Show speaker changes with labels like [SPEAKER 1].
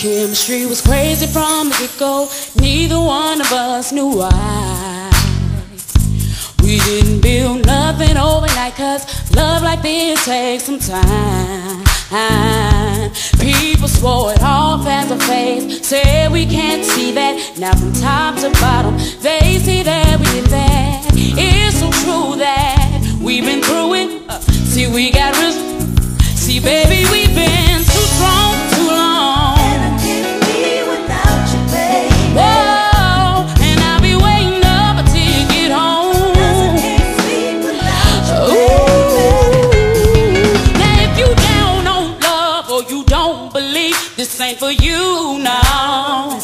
[SPEAKER 1] Chemistry was crazy from the get-go. Neither one of us knew why. We didn't build nothing overnight, cause love like this takes some time. People swore it off as a phase, said we can't see that. Now from top to bottom, they see that we did that. It's so true that we've been through it. Uh, see, we got risk. See, baby. ain't for you now.